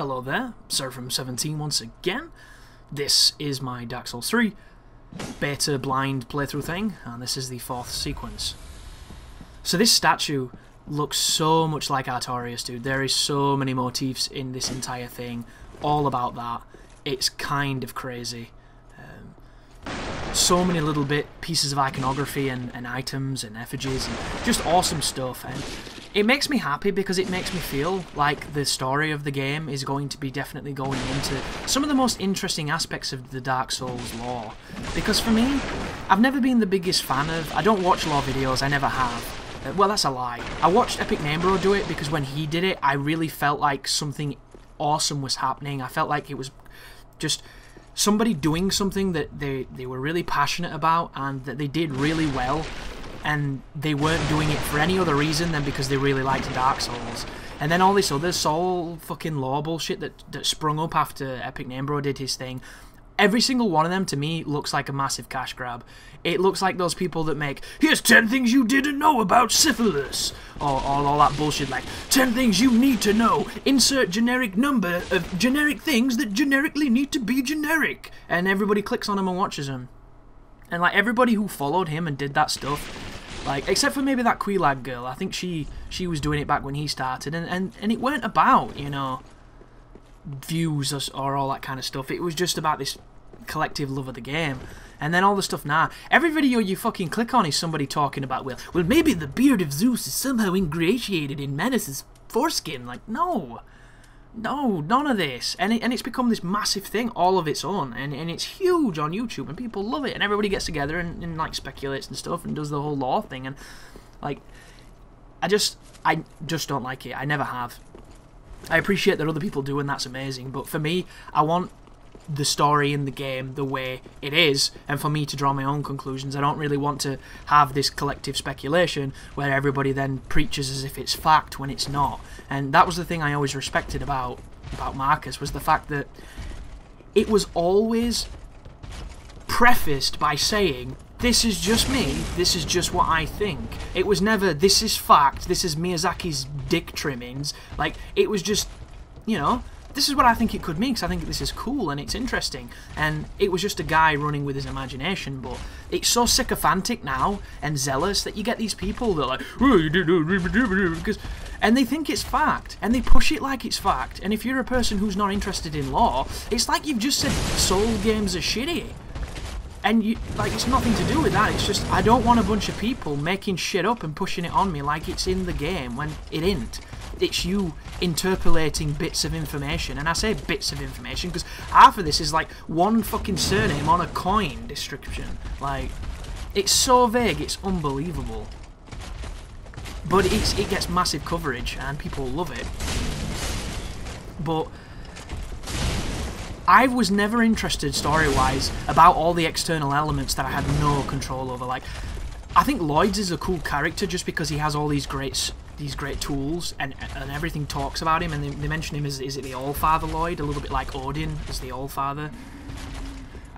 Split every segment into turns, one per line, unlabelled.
Hello there, Seraphim17 once again. This is my Dark Souls 3 beta blind playthrough thing, and this is the fourth sequence. So this statue looks so much like Artorias, dude. There is so many motifs in this entire thing, all about that. It's kind of crazy. Um, so many little bit pieces of iconography and, and items and effigies and just awesome stuff. And it makes me happy because it makes me feel like the story of the game is going to be definitely going into some of the most interesting aspects of the Dark Souls lore. Because for me, I've never been the biggest fan of... I don't watch lore videos, I never have. Uh, well, that's a lie. I watched Epic Namebro do it because when he did it, I really felt like something awesome was happening. I felt like it was just somebody doing something that they, they were really passionate about and that they did really well and they weren't doing it for any other reason than because they really liked Dark Souls. And then all this other soul fucking lore bullshit that, that sprung up after Epic Namebro did his thing. Every single one of them to me looks like a massive cash grab. It looks like those people that make, here's 10 things you didn't know about syphilis, or, or all that bullshit like, 10 things you need to know, insert generic number of generic things that generically need to be generic. And everybody clicks on them and watches them. And like everybody who followed him and did that stuff like, except for maybe that Quelaag girl. I think she she was doing it back when he started. And, and, and it weren't about, you know, views or, or all that kind of stuff. It was just about this collective love of the game. And then all the stuff now. Every video you fucking click on is somebody talking about, well, well, maybe the beard of Zeus is somehow ingratiated in Manus's foreskin. Like, no. No, none of this. And, it, and it's become this massive thing all of its own. And, and it's huge on YouTube and people love it. And everybody gets together and, and like speculates and stuff and does the whole lore thing. And like, I just, I just don't like it. I never have. I appreciate that other people do and that's amazing. But for me, I want the story in the game the way it is and for me to draw my own conclusions. I don't really want to have this collective speculation where everybody then preaches as if it's fact when it's not. And that was the thing I always respected about about Marcus was the fact that it was always prefaced by saying this is just me, this is just what I think. It was never, this is fact, this is Miyazaki's dick trimmings. Like, it was just, you know, this is what I think it could mean because I think this is cool and it's interesting. And it was just a guy running with his imagination, but it's so sycophantic now and zealous that you get these people that are like, because, and they think it's fact and they push it like it's fact. And if you're a person who's not interested in lore, it's like you've just said soul games are shitty. And you like it's nothing to do with that. It's just I don't want a bunch of people making shit up and pushing it on me like it's in the game when it isn't it's you interpolating bits of information. And I say bits of information because half of this is like one fucking surname on a coin description. Like, it's so vague, it's unbelievable. But it's, it gets massive coverage and people love it. But I was never interested story-wise about all the external elements that I had no control over. Like, I think Lloyd's is a cool character just because he has all these great these great tools and and everything talks about him and they, they mention him as is it the All Father Lloyd? A little bit like Odin as the All Father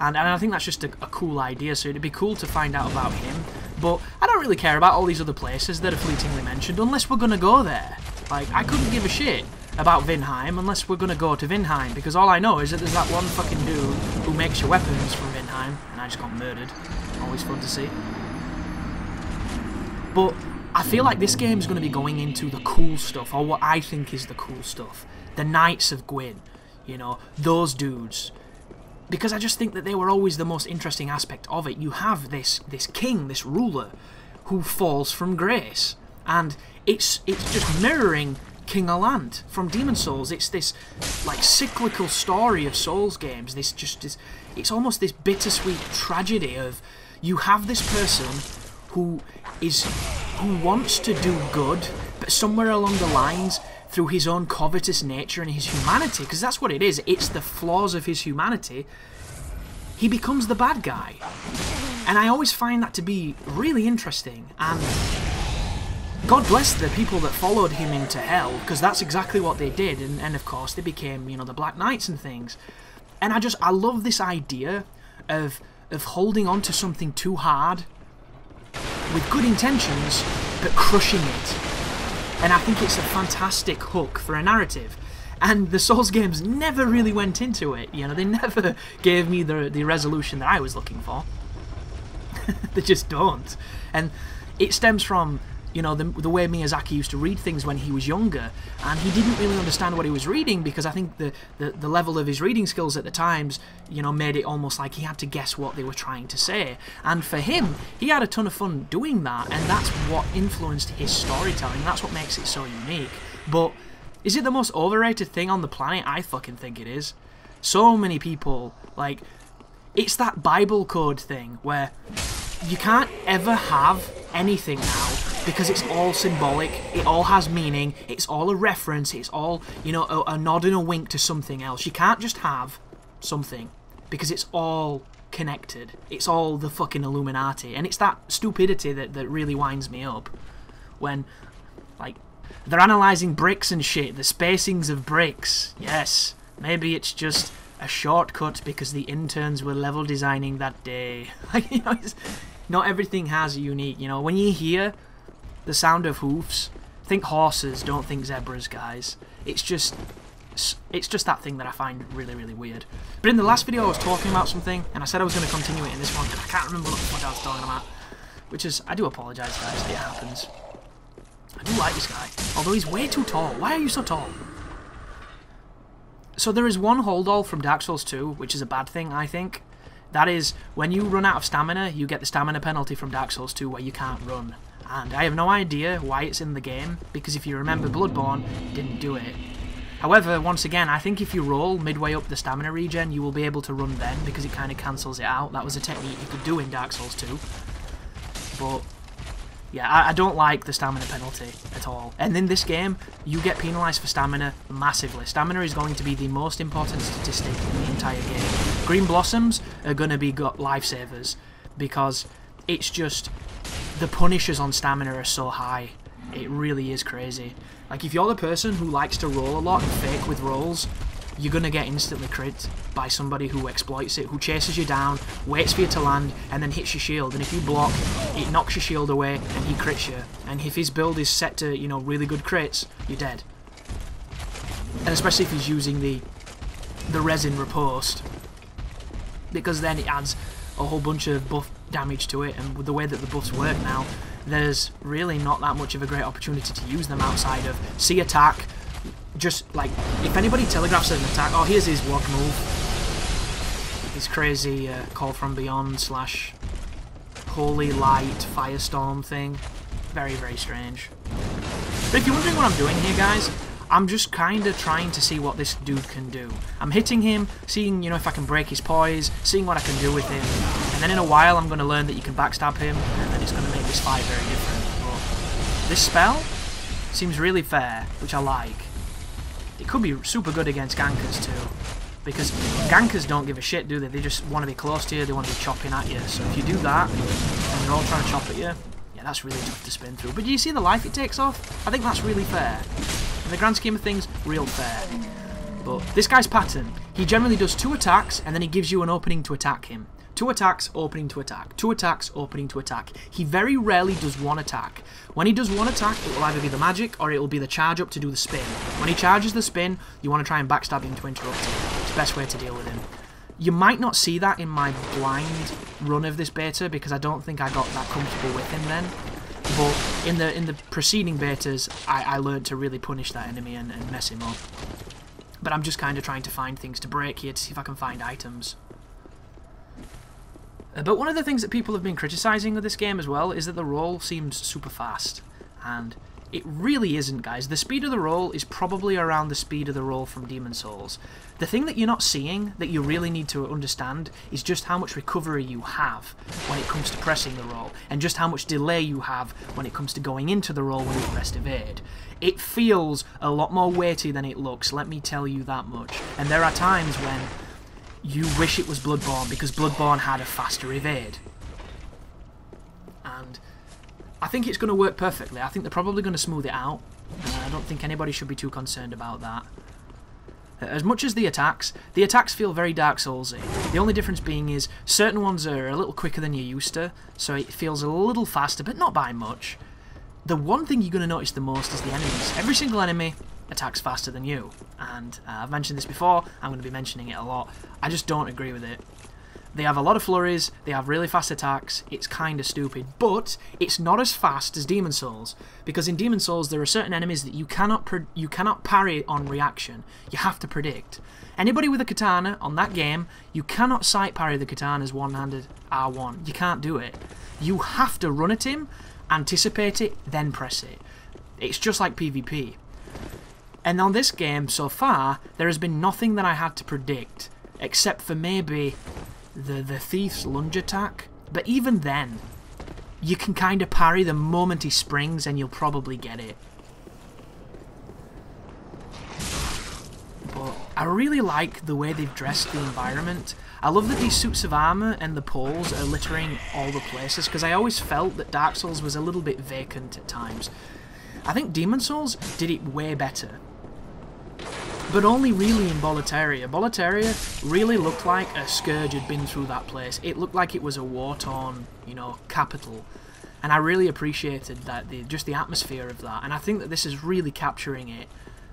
and, and I think that's just a, a, cool idea so it'd be cool to find out about him. But I don't really care about all these other places that are fleetingly mentioned unless we're gonna go there. Like I couldn't give a shit about Vinheim unless we're gonna go to Vinheim because all I know is that there's that one fucking dude who makes your weapons from Vinheim and I just got murdered. Always fun to see. But I feel like this game is going to be going into the cool stuff, or what I think is the cool stuff. The Knights of Gwyn, you know, those dudes. Because I just think that they were always the most interesting aspect of it. You have this this king, this ruler, who falls from grace. And it's it's just mirroring King Allant from Demon Souls. It's this like cyclical story of Souls games. This just this it's almost this bittersweet tragedy of you have this person who is who wants to do good, but somewhere along the lines, through his own covetous nature and his humanity, because that's what it is, it's the flaws of his humanity, he becomes the bad guy. And I always find that to be really interesting, and God bless the people that followed him into hell, because that's exactly what they did, and, and of course they became, you know, the Black Knights and things. And I just, I love this idea of, of holding on to something too hard with good intentions, but crushing it. And I think it's a fantastic hook for a narrative. And the Souls games never really went into it. You know, they never gave me the the resolution that I was looking for. they just don't. And it stems from you know, the, the way Miyazaki used to read things when he was younger, and he didn't really understand what he was reading because I think the, the, the level of his reading skills at the times, you know, made it almost like he had to guess what they were trying to say. And for him, he had a ton of fun doing that, and that's what influenced his storytelling. That's what makes it so unique. But is it the most overrated thing on the planet? I fucking think it is. So many people, like, it's that Bible code thing where you can't ever have anything now because it's all symbolic, it all has meaning, it's all a reference, it's all, you know, a, a nod and a wink to something else. You can't just have something because it's all connected. It's all the fucking Illuminati. And it's that stupidity that, that really winds me up. When, like, they're analysing bricks and shit, the spacings of bricks. Yes, maybe it's just a shortcut because the interns were level designing that day. Like, you know, not everything has a unique, you know, when you hear the sound of hoofs, think horses, don't think zebras, guys. It's just it's just that thing that I find really, really weird. But in the last video I was talking about something, and I said I was going to continue it in this one, and I can't remember what I was talking about. Which is, I do apologise guys, it happens. I do like this guy, although he's way too tall. Why are you so tall? So there is one hold all from Dark Souls 2, which is a bad thing, I think. That is, when you run out of stamina, you get the stamina penalty from Dark Souls 2 where you can't run. And I have no idea why it's in the game, because if you remember Bloodborne, didn't do it. However, once again, I think if you roll midway up the stamina regen, you will be able to run then, because it kind of cancels it out. That was a technique you could do in Dark Souls 2. But, yeah, I, I don't like the stamina penalty at all. And in this game, you get penalised for stamina massively. Stamina is going to be the most important statistic in the entire game. Green Blossoms are going to be lifesavers, because it's just the punishers on stamina are so high. It really is crazy. Like, if you're the person who likes to roll a lot and fake with rolls, you're going to get instantly crit by somebody who exploits it, who chases you down, waits for you to land, and then hits your shield. And if you block, it knocks your shield away, and he crits you. And if his build is set to, you know, really good crits, you're dead. And especially if he's using the the resin riposte, because then it adds a whole bunch of buff damage to it, and with the way that the buffs work now, there's really not that much of a great opportunity to use them outside of see attack. Just like if anybody telegraphs an attack, oh here's his walk move, his crazy uh, call from beyond slash holy light firestorm thing. Very very strange. But if you're wondering what I'm doing here, guys, I'm just kind of trying to see what this dude can do. I'm hitting him, seeing, you know, if I can break his poise, seeing what I can do with him. And then in a while, I'm going to learn that you can backstab him, and then it's going to make this fight very different. But this spell seems really fair, which I like. It could be super good against gankers too. Because gankers don't give a shit, do they? They just want to be close to you, they want to be chopping at you. So if you do that, and they're all trying to chop at you, yeah, that's really tough to spin through. But do you see the life it takes off? I think that's really fair In the grand scheme of things, real fair. But this guy's pattern, he generally does two attacks and then he gives you an opening to attack him. Two attacks, opening to attack. Two attacks, opening to attack. He very rarely does one attack. When he does one attack, it will either be the magic or it will be the charge up to do the spin. When he charges the spin, you want to try and backstab him to interrupt him. It's the best way to deal with him. You might not see that in my blind run of this beta because I don't think I got that comfortable with him then. But in the in the preceding betas, I, I learned to really punish that enemy and, and mess him up. But I'm just kind of trying to find things to break here to see if I can find items. But one of the things that people have been criticising of this game as well is that the roll seems super fast. And it really isn't, guys. The speed of the roll is probably around the speed of the roll from Demon Souls. The thing that you're not seeing, that you really need to understand, is just how much recovery you have when it comes to pressing the roll, and just how much delay you have when it comes to going into the roll when you press evade. It feels a lot more weighty than it looks, let me tell you that much. And there are times when you wish it was Bloodborne, because Bloodborne had a faster evade. And I think it's going to work perfectly. I think they're probably going to smooth it out. I don't think anybody should be too concerned about that. As much as the attacks, the attacks feel very Dark Soulsy. The only difference being is certain ones are a little quicker than you're used to, so it feels a little faster, but not by much. The one thing you're going to notice the most is the enemies. Every single enemy attacks faster than you. And uh, I've mentioned this before, I'm going to be mentioning it a lot. I just don't agree with it. They have a lot of flurries, they have really fast attacks, it's kind of stupid, but it's not as fast as Demon Souls, because in Demon Souls there are certain enemies that you cannot you cannot parry on reaction, you have to predict. Anybody with a katana on that game, you cannot sight parry the katana's one-handed R1, you can't do it. You have to run at him, anticipate it, then press it. It's just like PvP. And on this game, so far, there has been nothing that I had to predict, except for maybe the, the thief's lunge attack. But even then, you can kind of parry the moment he springs and you'll probably get it. But I really like the way they've dressed the environment. I love that these suits of armour and the poles are littering all the places, because I always felt that Dark Souls was a little bit vacant at times. I think Demon Souls did it way better but only really in Boletaria. Boletaria really looked like a scourge had been through that place. It looked like it was a war-torn, you know, capital. And I really appreciated that, the, just the atmosphere of that. And I think that this is really capturing it.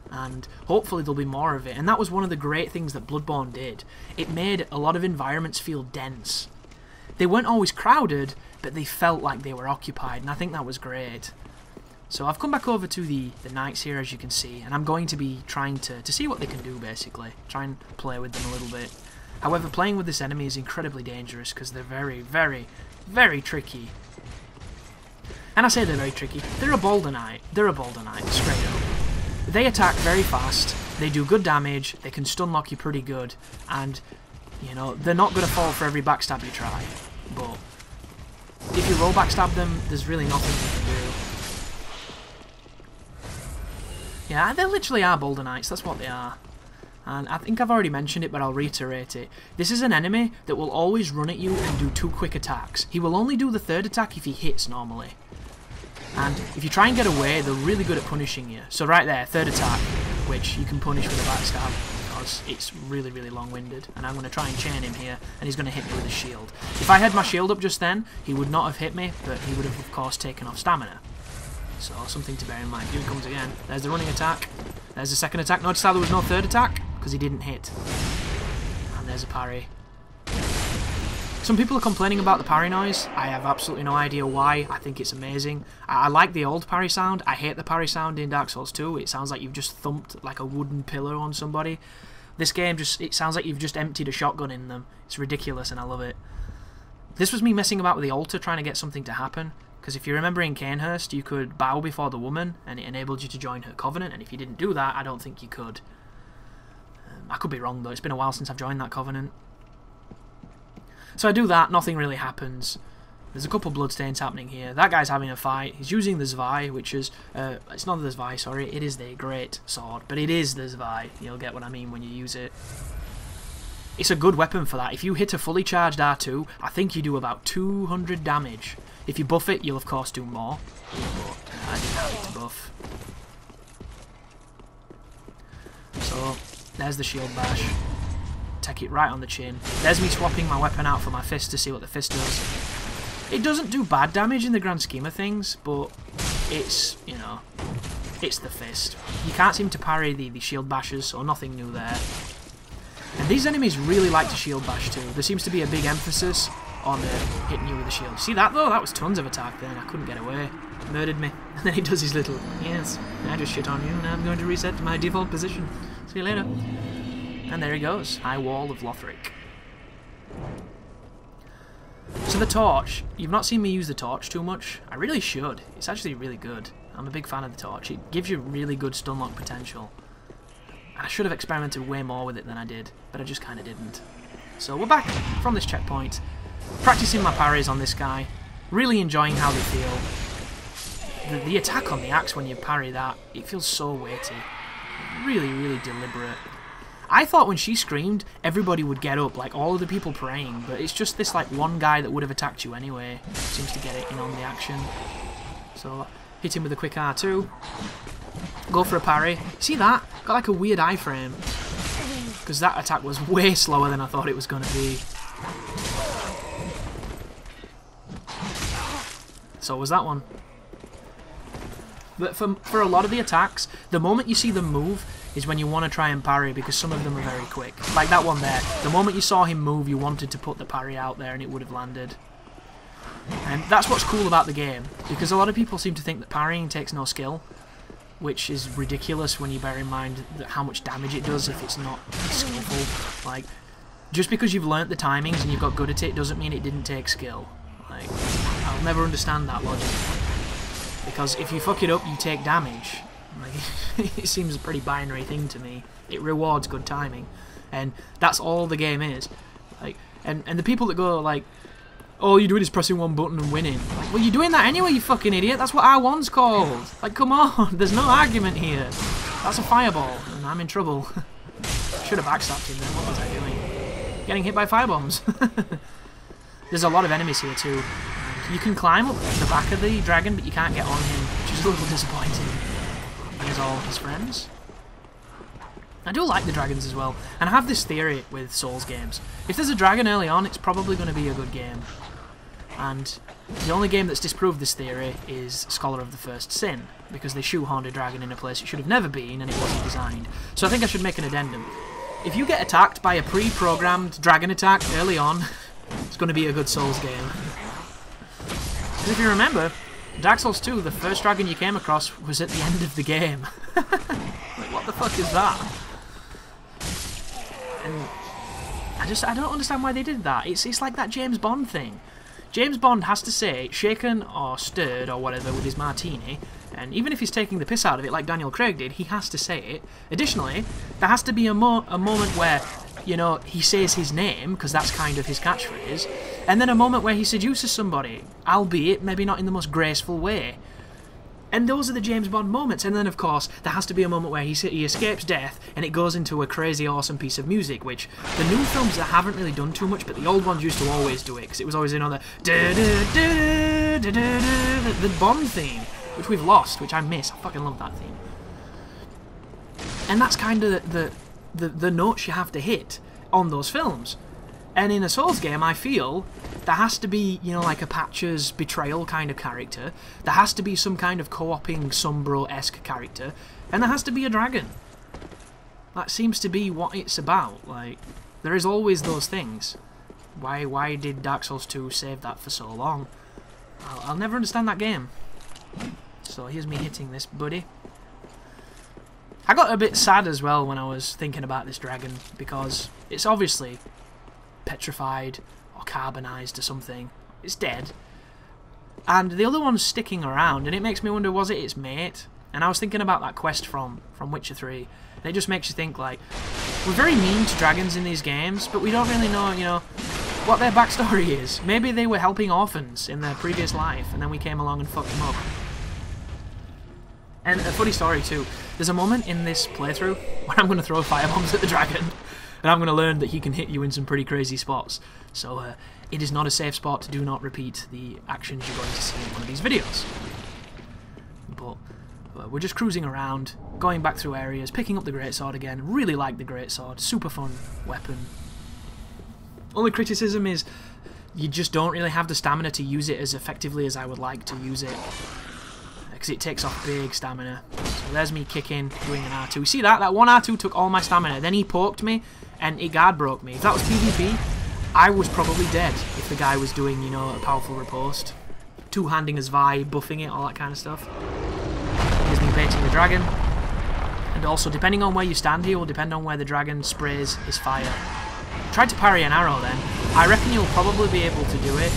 And hopefully there'll be more of it. And that was one of the great things that Bloodborne did. It made a lot of environments feel dense. They weren't always crowded, but they felt like they were occupied. And I think that was great. So I've come back over to the, the knights here, as you can see, and I'm going to be trying to, to see what they can do, basically. Try and play with them a little bit. However, playing with this enemy is incredibly dangerous, because they're very, very, very tricky. And I say they're very tricky. They're a Balder Knight. They're a Balder Knight, straight up. They attack very fast, they do good damage, they can stun lock you pretty good, and, you know, they're not going to fall for every backstab you try. But if you roll backstab them, there's really nothing you can do. Yeah, they literally are Balder Knights, that's what they are. And I think I've already mentioned it, but I'll reiterate it. This is an enemy that will always run at you and do two quick attacks. He will only do the third attack if he hits normally. And if you try and get away, they're really good at punishing you. So right there, third attack, which you can punish with a backstab because it's really, really long-winded. And I'm going to try and chain him here, and he's going to hit me with a shield. If I had my shield up just then, he would not have hit me, but he would have, of course, taken off stamina. So something to bear in mind. Here he comes again. There's the running attack. There's the second attack. Notice how there was no third attack? Because he didn't hit. And there's a parry. Some people are complaining about the parry noise. I have absolutely no idea why. I think it's amazing. I, I, like the old parry sound. I hate the parry sound in Dark Souls 2. It sounds like you've just thumped like a wooden pillar on somebody. This game just, it sounds like you've just emptied a shotgun in them. It's ridiculous and I love it. This was me messing about with the altar trying to get something to happen. Because if you remember in Cainhurst, you could bow before the woman, and it enabled you to join her covenant, and if you didn't do that, I don't think you could. Um, I could be wrong, though. It's been a while since I've joined that covenant. So I do that, nothing really happens. There's a couple bloodstains happening here. That guy's having a fight. He's using the Zwei, which is... Uh, it's not the Zwei, sorry. It is the Great Sword. But it is the Zwei. You'll get what I mean when you use it. It's a good weapon for that. If you hit a fully charged R2, I think you do about 200 damage. If you buff it, you'll of course do more. I didn't to buff. So, there's the shield bash. Take it right on the chin. There's me swapping my weapon out for my fist to see what the fist does. It doesn't do bad damage in the grand scheme of things, but it's, you know, it's the fist. You can't seem to parry the, the shield bashes, so nothing new there. And these enemies really like to shield bash too. There seems to be a big emphasis on hitting you with a shield. See that though? That was tons of attack then. I couldn't get away. Murdered me. And then he does his little, yes, I just shit on you. Now I'm going to reset to my default position. See you later. And there he goes. High Wall of Lothric. So the torch. You've not seen me use the torch too much. I really should. It's actually really good. I'm a big fan of the torch. It gives you really good stun lock potential. I should have experimented way more with it than I did, but I just kind of didn't. So we're back from this checkpoint. Practicing my parries on this guy. Really enjoying how they feel. The, the attack on the axe when you parry that, it feels so weighty. Really, really deliberate. I thought when she screamed, everybody would get up, like all of the people praying, but it's just this like one guy that would have attacked you anyway. Seems to get it in on the action. So, hit him with a quick R2. Go for a parry. See that? Got like a weird iframe. Because that attack was way slower than I thought it was going to be. So was that one. But for, for a lot of the attacks, the moment you see them move is when you want to try and parry because some of them are very quick. Like that one there. The moment you saw him move, you wanted to put the parry out there and it would have landed. And that's what's cool about the game, because a lot of people seem to think that parrying takes no skill, which is ridiculous when you bear in mind how much damage it does if it's not skillful. Like, just because you've learnt the timings and you've got good at it doesn't mean it didn't take skill. I'll never understand that logic. Because if you fuck it up, you take damage. Like, it seems a pretty binary thing to me. It rewards good timing. And that's all the game is. Like, and, and the people that go, like, all you're doing is pressing one button and winning. Like, well, you're doing that anyway, you fucking idiot. That's what R1's called. Like, come on. There's no argument here. That's a fireball, and I'm in trouble. Should have backstabbed him then. What was I doing? Getting hit by firebombs. There's a lot of enemies here, too. You can climb up the back of the dragon, but you can't get on him, which is a little disappointing. There's all of his friends. I do like the dragons as well, and I have this theory with Souls games. If there's a dragon early on, it's probably going to be a good game. And the only game that's disproved this theory is Scholar of the First Sin, because they shoehorned a dragon in a place it should have never been and it wasn't designed. So I think I should make an addendum. If you get attacked by a pre-programmed dragon attack early on, it's going to be a good Souls game. Because if you remember, Dark Souls 2, the first dragon you came across was at the end of the game. like, what the fuck is that? And I just, I don't understand why they did that. It's, it's like that James Bond thing. James Bond has to say shaken or stirred or whatever with his martini, and even if he's taking the piss out of it like Daniel Craig did, he has to say it. Additionally, there has to be a, mo a moment where, you know, he says his name, because that's kind of his catchphrase, and then a moment where he seduces somebody, albeit maybe not in the most graceful way. And those are the James Bond moments. And then, of course, there has to be a moment where he, he escapes death and it goes into a crazy, awesome piece of music, which the new films that haven't really done too much, but the old ones used to always do it, because it was always in the, the Bond theme, which we've lost, which I miss. I fucking love that theme. And that's kind of the, the, the notes you have to hit on those films. And in a Souls game, I feel there has to be, you know, like a Patch's betrayal kind of character. There has to be some kind of co-oping Sunbro-esque character. And there has to be a dragon. That seems to be what it's about. Like, there is always those things. Why why did Dark Souls 2 save that for so long? I'll, I'll never understand that game. So here's me hitting this buddy. I got a bit sad as well when I was thinking about this dragon, because it's obviously petrified or carbonized or something. It's dead. And the other one's sticking around, and it makes me wonder, was it its mate? And I was thinking about that quest from, from Witcher 3, and it just makes you think, like, we're very mean to dragons in these games, but we don't really know, you know, what their backstory is. Maybe they were helping orphans in their previous life, and then we came along and fucked them up. And a funny story, too. There's a moment in this playthrough where I'm going to throw firebombs at the dragon, and I'm going to learn that he can hit you in some pretty crazy spots. So uh, it is not a safe spot. Do not repeat the actions you're going to see in one of these videos. But uh, we're just cruising around, going back through areas, picking up the greatsword again. Really like the greatsword. Super fun weapon. Only criticism is you just don't really have the stamina to use it as effectively as I would like to use it. Because it takes off big stamina. So there's me kicking, doing an R2. See that? That one R2 took all my stamina. Then he poked me, and it guard broke me. If that was PvP, I was probably dead if the guy was doing, you know, a powerful riposte. Two-handing his Vi, buffing it, all that kind of stuff. Here's me baiting the dragon. And also, depending on where you stand here will depend on where the dragon sprays his fire. Try to parry an arrow then. I reckon you'll probably be able to do it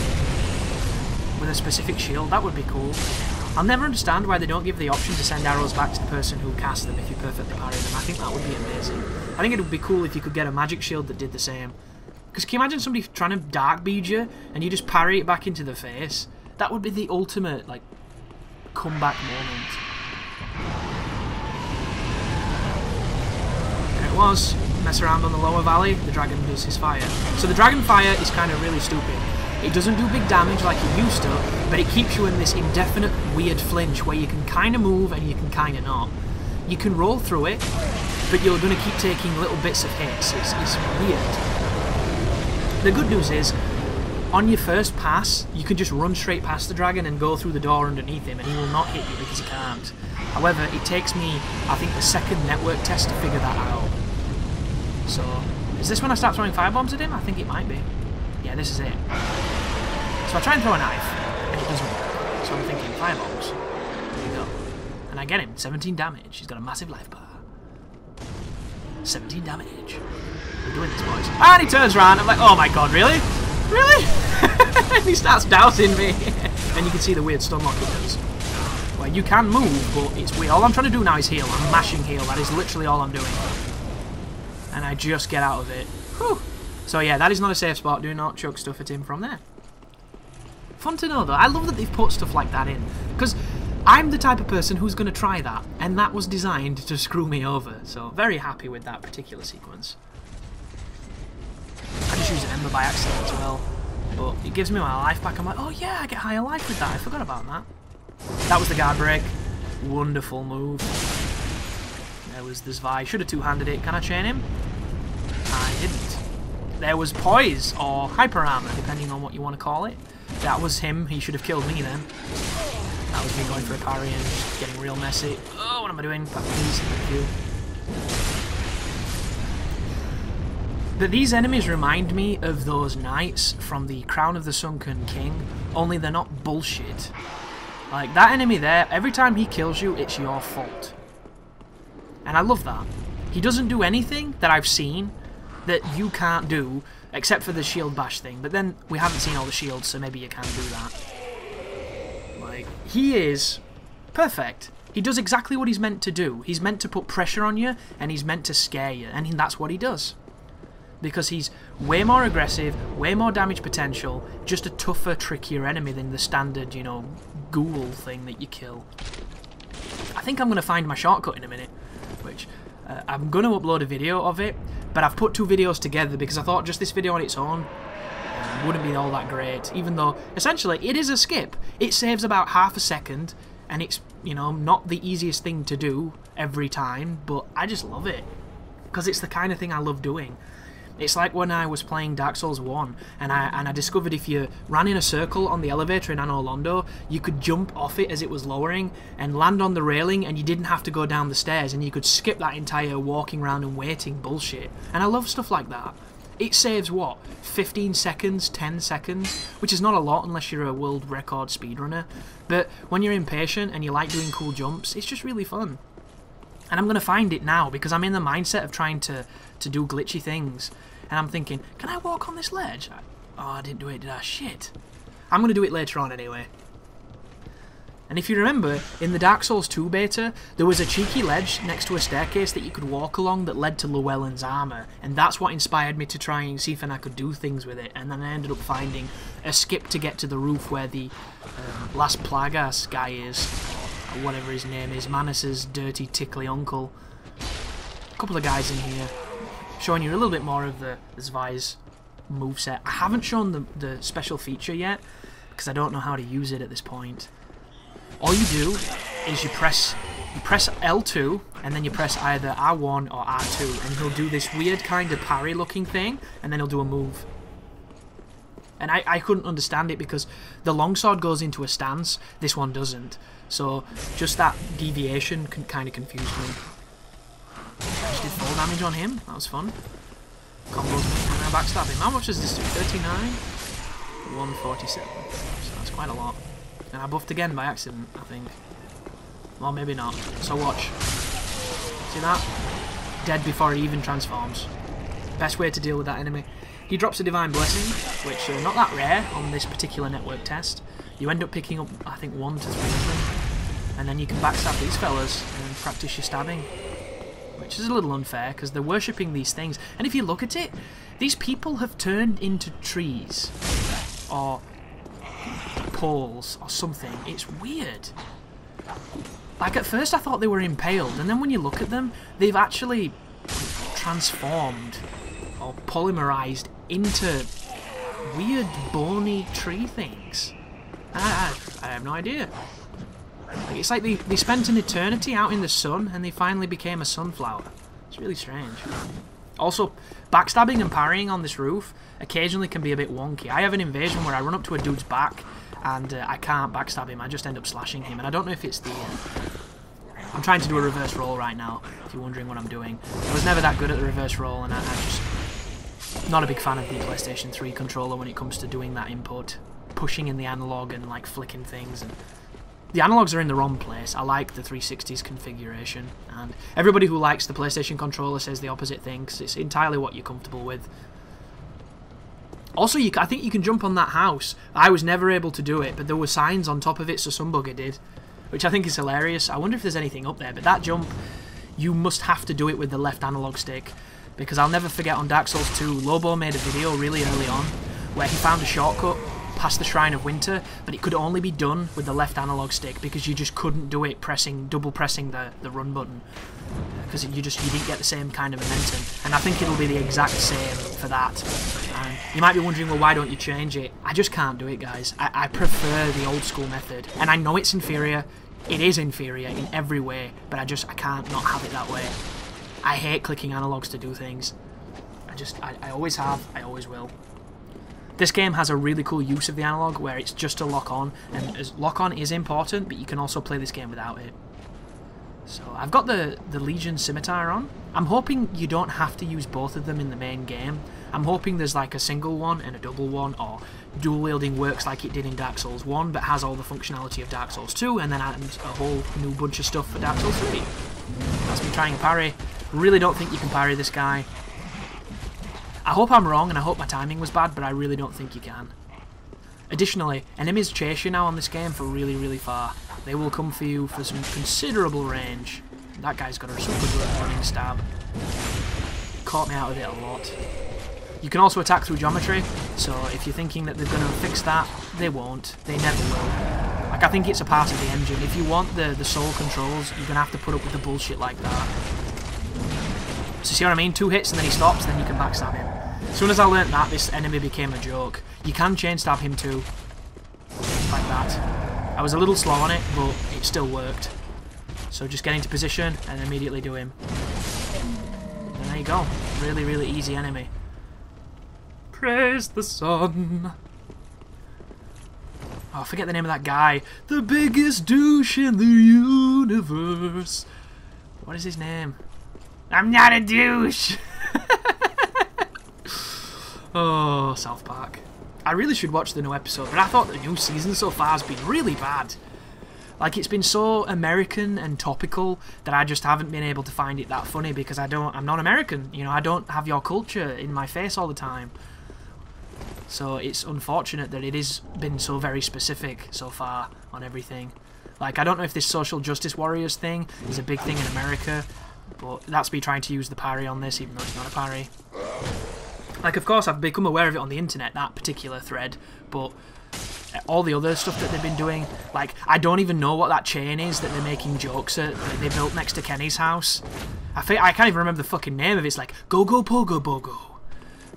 with a specific shield. That would be cool. I'll never understand why they don't give the option to send arrows back to the person who cast them if you perfectly parry them. I think that would be amazing. I think it would be cool if you could get a magic shield that did the same. Because can you imagine somebody trying to dark bead you and you just parry it back into the face? That would be the ultimate, like, comeback moment. There it was. Mess around on the lower valley, the dragon does his fire. So the dragon fire is kind of really stupid. It doesn't do big damage like it used to, but it keeps you in this indefinite weird flinch where you can kind of move and you can kind of not. You can roll through it, but you're going to keep taking little bits of hits. It's, it's weird. The good news is, on your first pass, you can just run straight past the dragon and go through the door underneath him, and he will not hit you because he can't. However, it takes me, I think, the second network test to figure that out. So, is this when I start throwing firebombs at him? I think it might be. Yeah, this is it. So I try and throw a knife, and it doesn't work. So I'm thinking, fireballs. There you go. And I get him, 17 damage. He's got a massive life bar. 17 damage. We're doing this, boys. And he turns around, I'm like, oh my god, really? Really? and he starts doubting me. and you can see the weird stun lock he does. Well, you can move, but it's weird. All I'm trying to do now is heal. I'm mashing heal. That is literally all I'm doing. And I just get out of it. Whew. So yeah, that is not a safe spot. Do not chuck stuff at him from there. Fun to know, though. I love that they've put stuff like that in. Because I'm the type of person who's going to try that. And that was designed to screw me over. So very happy with that particular sequence. I just use Ember by accident as well. But it gives me my life back. I'm like, oh yeah, I get higher life with that. I forgot about that. That was the guard break. Wonderful move. There was the Zwei. Should have two-handed it. Can I chain him? I didn't. There was Poise, or Hyper Armor, depending on what you want to call it. That was him. He should have killed me then. That was me going for a parry and just getting real messy. Oh, what am I doing? Please, thank you. But these enemies remind me of those knights from the Crown of the Sunken King, only they're not bullshit. Like, that enemy there, every time he kills you, it's your fault. And I love that. He doesn't do anything that I've seen that you can't do, except for the shield bash thing. But then, we haven't seen all the shields, so maybe you can do that. Like, he is perfect. He does exactly what he's meant to do. He's meant to put pressure on you, and he's meant to scare you, and that's what he does because he's way more aggressive, way more damage potential, just a tougher, trickier enemy than the standard, you know, ghoul thing that you kill. I think I'm going to find my shortcut in a minute, which uh, I'm going to upload a video of it, but I've put two videos together because I thought just this video on its own wouldn't be all that great, even though essentially it is a skip. It saves about half a second, and it's, you know, not the easiest thing to do every time, but I just love it because it's the kind of thing I love doing. It's like when I was playing Dark Souls 1 and I and I discovered if you ran in a circle on the elevator in Anor Londo, you could jump off it as it was lowering and land on the railing and you didn't have to go down the stairs and you could skip that entire walking around and waiting bullshit. And I love stuff like that. It saves what? 15 seconds, 10 seconds, which is not a lot unless you're a world record speedrunner. But when you're impatient and you like doing cool jumps, it's just really fun. And I'm going to find it now because I'm in the mindset of trying to, to do glitchy things. And I'm thinking, can I walk on this ledge? Oh, I didn't do it, did I? Shit. I'm going to do it later on anyway. And if you remember, in the Dark Souls 2 beta, there was a cheeky ledge next to a staircase that you could walk along that led to Llewellyn's armour, and that's what inspired me to try and see if I could do things with it, and then I ended up finding a skip to get to the roof where the um, last Plagas guy is, or whatever his name is, Manus's dirty, tickly uncle. A couple of guys in here, showing you a little bit more of the, the Zwei's moveset. I haven't shown the, the special feature yet, because I don't know how to use it at this point. All you do is you press you press L2 and then you press either R1 or R2 and he'll do this weird kind of parry looking thing and then he'll do a move. And I, I couldn't understand it because the longsword goes into a stance, this one doesn't. So just that deviation can kind of confuse me. Did full damage on him, that was fun. Combos and now backstab him. How much does this do? 39? 147. So that's quite a lot. And I buffed again by accident, I think. Well, maybe not. So watch. See that? Dead before he even transforms. Best way to deal with that enemy. He drops a Divine Blessing, which are not that rare on this particular network test. You end up picking up, I think, one to three of them. And then you can backstab these fellas and practice your stabbing. Which is a little unfair, because they're worshipping these things. And if you look at it, these people have turned into trees. Or poles or something. It's weird. Like at first I thought they were impaled, and then when you look at them, they've actually transformed or polymerized into weird bony tree things. I, I, I have no idea. It's like they, they spent an eternity out in the sun and they finally became a sunflower. It's really strange. Also, backstabbing and parrying on this roof occasionally can be a bit wonky. I have an invasion where I run up to a dude's back and uh, I can't backstab him. I just end up slashing him, and I don't know if it's the. Uh, I'm trying to do a reverse roll right now. If you're wondering what I'm doing, I was never that good at the reverse roll, and I, I just not a big fan of the PlayStation 3 controller when it comes to doing that input, pushing in the analog and like flicking things and. The analogs are in the wrong place. I like the 360's configuration, and everybody who likes the PlayStation controller says the opposite thing, because it's entirely what you're comfortable with. Also, you, I think you can jump on that house. I was never able to do it, but there were signs on top of it, so some bugger did, which I think is hilarious. I wonder if there's anything up there, but that jump, you must have to do it with the left analog stick, because I'll never forget on Dark Souls 2, Lobo made a video really early on, where he found a shortcut past the Shrine of Winter, but it could only be done with the left analog stick, because you just couldn't do it pressing, double pressing the, the run button because you just you didn't get the same kind of momentum. And I think it'll be the exact same for that. And you might be wondering, well, why don't you change it? I just can't do it, guys. I, I prefer the old school method, and I know it's inferior. It is inferior in every way, but I just I can't not have it that way. I hate clicking analogs to do things. I just I, I always have. I always will. This game has a really cool use of the analog where it's just a lock on, and as lock on is important, but you can also play this game without it. So I've got the, the Legion Scimitar on. I'm hoping you don't have to use both of them in the main game. I'm hoping there's like a single one and a double one, or dual wielding works like it did in Dark Souls 1, but has all the functionality of Dark Souls 2, and then adds a whole new bunch of stuff for Dark Souls 3. That's me trying a parry. Really don't think you can parry this guy. I hope I'm wrong, and I hope my timing was bad, but I really don't think you can. Additionally, enemies chase you now on this game for really, really far. They will come for you for some considerable range. That guy's got a super good running stab. Caught me out of it a lot. You can also attack through geometry, so if you're thinking that they're going to fix that, they won't. They never will. Like, I think it's a part of the engine. If you want the, the soul controls, you're going to have to put up with the bullshit like that. So see what I mean? Two hits and then he stops, then you can backstab him. As soon as I learnt that, this enemy became a joke. You can chain stab him too. Like that. I was a little slow on it, but it still worked. So just get into position and immediately do him. And there you go. Really, really easy enemy. Praise the sun. Oh, I forget the name of that guy. The biggest douche in the universe. What is his name? I'm not a douche. oh, South Park. I really should watch the new episode, but I thought the new season so far has been really bad. Like it's been so American and topical that I just haven't been able to find it that funny because I don't I'm not American, you know, I don't have your culture in my face all the time. So it's unfortunate that it has been so very specific so far on everything. Like I don't know if this social justice warriors thing is a big thing in America, but that's me trying to use the parry on this even though it's not a parry. Like, of course, I've become aware of it on the internet, that particular thread, but eh, all the other stuff that they've been doing, like, I don't even know what that chain is that they're making jokes at, that they built next to Kenny's house. I, think, I can't even remember the fucking name of it. It's like, Go Go Pogo Bogo.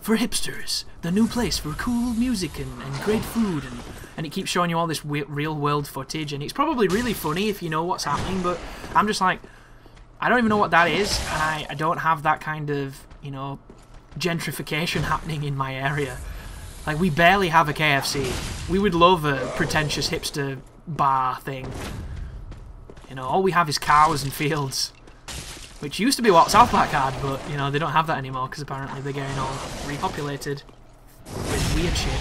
For hipsters, the new place for cool music and, and great food, and, and it keeps showing you all this real world footage, and it's probably really funny if you know what's happening, but I'm just like, I don't even know what that is, and I, I don't have that kind of, you know, gentrification happening in my area. Like, we barely have a KFC. We would love a pretentious hipster bar thing. You know, all we have is cows and fields. Which used to be what South Park had, but, you know, they don't have that anymore because apparently they're getting all repopulated with weird shit.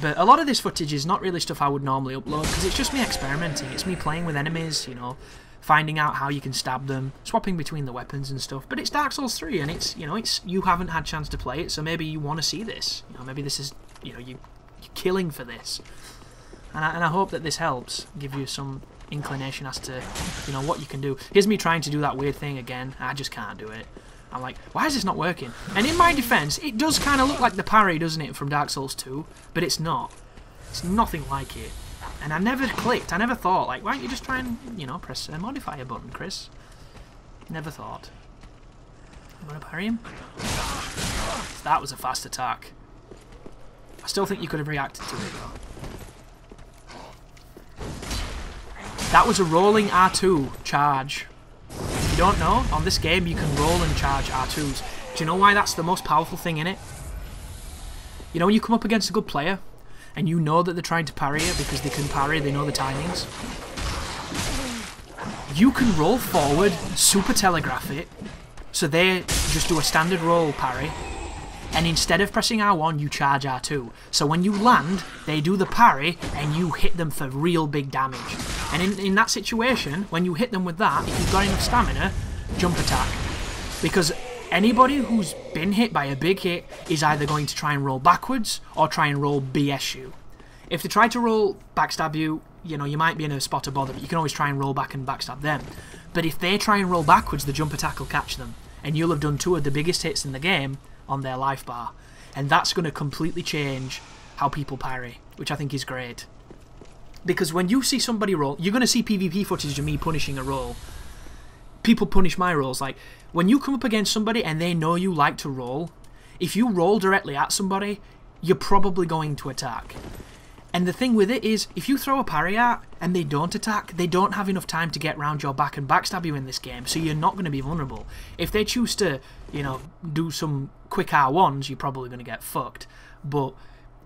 But a lot of this footage is not really stuff I would normally upload because it's just me experimenting. It's me playing with enemies, you know, finding out how you can stab them, swapping between the weapons and stuff. But it's Dark Souls 3, and it's you know it's you haven't had chance to play it, so maybe you want to see this. You know, maybe this is you know you you're killing for this, and I, and I hope that this helps give you some inclination as to you know what you can do. Here's me trying to do that weird thing again. I just can't do it. I'm like, why is this not working? And in my defense, it does kind of look like the parry, doesn't it, from Dark Souls 2? But it's not. It's nothing like it. And I never clicked, I never thought, like, why don't you just try and, you know, press a modifier button, Chris? Never thought. I'm gonna parry him. That was a fast attack. I still think you could have reacted to it, though. That was a rolling R2 charge. you don't know, on this game you can roll and charge R2s. Do you know why that's the most powerful thing in it? You know when you come up against a good player, and you know that they're trying to parry you because they can parry, they know the timings. You can roll forward, super telegraph it, so they just do a standard roll parry, and instead of pressing R1, you charge R2. So when you land, they do the parry, and you hit them for real big damage. And in, in that situation, when you hit them with that, if you've got enough stamina, jump attack. Because anybody who's been hit by a big hit is either going to try and roll backwards, or try and roll BS you. If they try to roll backstab you, you know, you might be in a spot of bother, but you can always try and roll back and backstab them. But if they try and roll backwards, the jump attack will catch them. And you'll have done two of the biggest hits in the game, on their life bar. And that's going to completely change how people parry, which I think is great. Because when you see somebody roll, you're going to see PvP footage of me punishing a roll. People punish my rolls. Like, when you come up against somebody and they know you like to roll, if you roll directly at somebody, you're probably going to attack. And the thing with it is, if you throw a parry out and they don't attack, they don't have enough time to get round your back and backstab you in this game, so you're not going to be vulnerable. If they choose to, you know, do some quick R1s, you're probably going to get fucked. But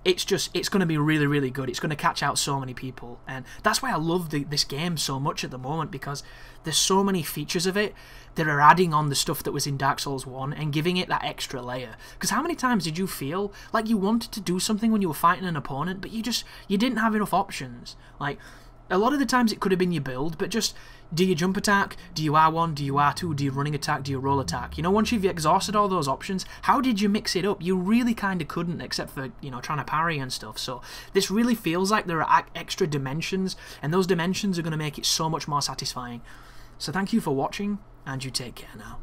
it's just it's going to be really really good. It's going to catch out so many people. And that's why i love the, this game so much at the moment because there's so many features of it that are adding on the stuff that was in dark souls 1 and giving it that extra layer. Because how many times did you feel like you wanted to do something when you were fighting an opponent but you just you didn't have enough options? Like a lot of the times it could have been your build, but just do you jump attack? Do you R1? Do you R2? Do you running attack? Do you roll attack? You know, once you've exhausted all those options, how did you mix it up? You really kind of couldn't, except for, you know, trying to parry and stuff. So this really feels like there are extra dimensions, and those dimensions are going to make it so much more satisfying. So thank you for watching, and you take care now.